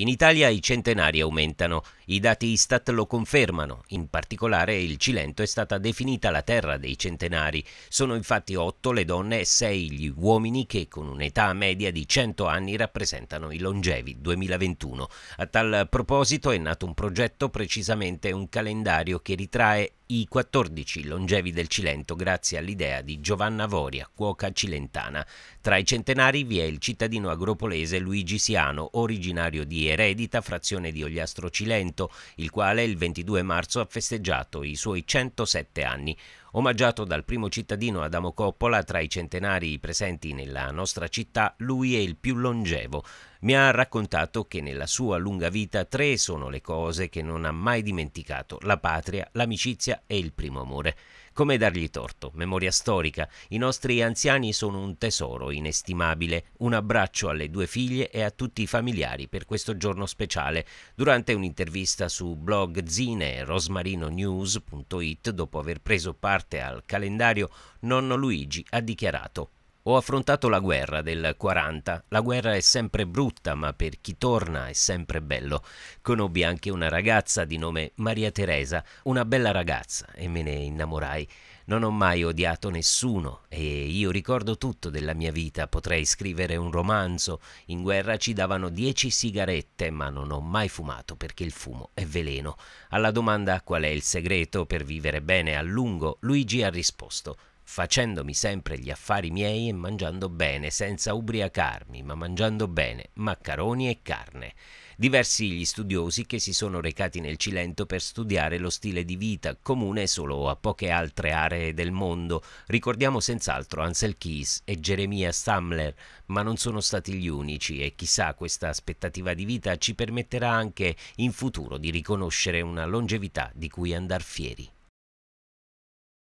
In Italia i centenari aumentano, i dati Istat lo confermano, in particolare il Cilento è stata definita la terra dei centenari. Sono infatti otto le donne e sei gli uomini che con un'età media di 100 anni rappresentano i longevi 2021. A tal proposito è nato un progetto, precisamente un calendario che ritrae i 14 longevi del Cilento grazie all'idea di Giovanna Voria, cuoca cilentana. Tra i centenari vi è il cittadino agropolese Luigi Siano, originario di Eredita, frazione di Ogliastro Cilento, il quale il 22 marzo ha festeggiato i suoi 107 anni. Omaggiato dal primo cittadino Adamo Coppola, tra i centenari presenti nella nostra città, lui è il più longevo. Mi ha raccontato che nella sua lunga vita tre sono le cose che non ha mai dimenticato: la patria, l'amicizia e il primo amore. Come dargli torto? Memoria storica. I nostri anziani sono un tesoro inestimabile. Un abbraccio alle due figlie e a tutti i familiari per questo giorno speciale. Durante un'intervista su blog Zine rosmarinonews.it, dopo aver preso parte al calendario, nonno Luigi ha dichiarato ho affrontato la guerra del 40. La guerra è sempre brutta, ma per chi torna è sempre bello. Conobbi anche una ragazza di nome Maria Teresa, una bella ragazza, e me ne innamorai. Non ho mai odiato nessuno e io ricordo tutto della mia vita. Potrei scrivere un romanzo. In guerra ci davano dieci sigarette, ma non ho mai fumato perché il fumo è veleno. Alla domanda qual è il segreto per vivere bene a lungo, Luigi ha risposto facendomi sempre gli affari miei e mangiando bene, senza ubriacarmi, ma mangiando bene, maccaroni e carne. Diversi gli studiosi che si sono recati nel Cilento per studiare lo stile di vita, comune solo a poche altre aree del mondo. Ricordiamo senz'altro Ansel Keys e Jeremia Stamler, ma non sono stati gli unici e chissà questa aspettativa di vita ci permetterà anche in futuro di riconoscere una longevità di cui andar fieri.